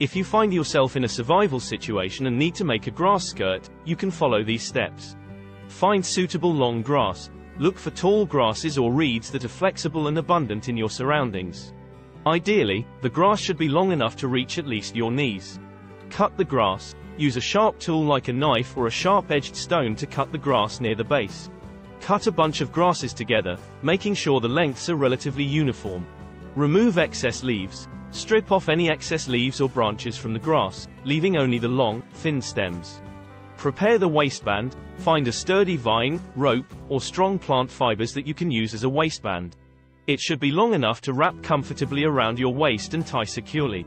If you find yourself in a survival situation and need to make a grass skirt, you can follow these steps. Find suitable long grass. Look for tall grasses or reeds that are flexible and abundant in your surroundings. Ideally, the grass should be long enough to reach at least your knees. Cut the grass. Use a sharp tool like a knife or a sharp-edged stone to cut the grass near the base. Cut a bunch of grasses together, making sure the lengths are relatively uniform. Remove excess leaves. Strip off any excess leaves or branches from the grass, leaving only the long, thin stems. Prepare the waistband, find a sturdy vine, rope, or strong plant fibers that you can use as a waistband. It should be long enough to wrap comfortably around your waist and tie securely.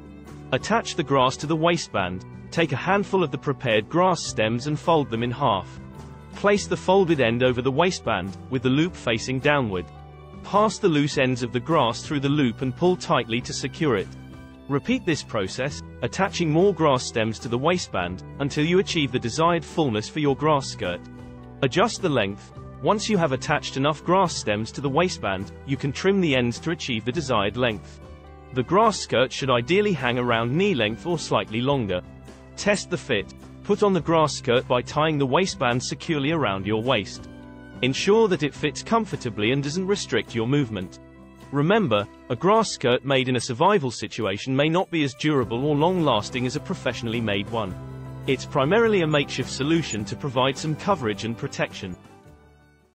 Attach the grass to the waistband, take a handful of the prepared grass stems and fold them in half. Place the folded end over the waistband, with the loop facing downward. Pass the loose ends of the grass through the loop and pull tightly to secure it. Repeat this process, attaching more grass stems to the waistband, until you achieve the desired fullness for your grass skirt. Adjust the length. Once you have attached enough grass stems to the waistband, you can trim the ends to achieve the desired length. The grass skirt should ideally hang around knee length or slightly longer. Test the fit. Put on the grass skirt by tying the waistband securely around your waist. Ensure that it fits comfortably and doesn't restrict your movement. Remember, a grass skirt made in a survival situation may not be as durable or long-lasting as a professionally made one. It's primarily a makeshift solution to provide some coverage and protection.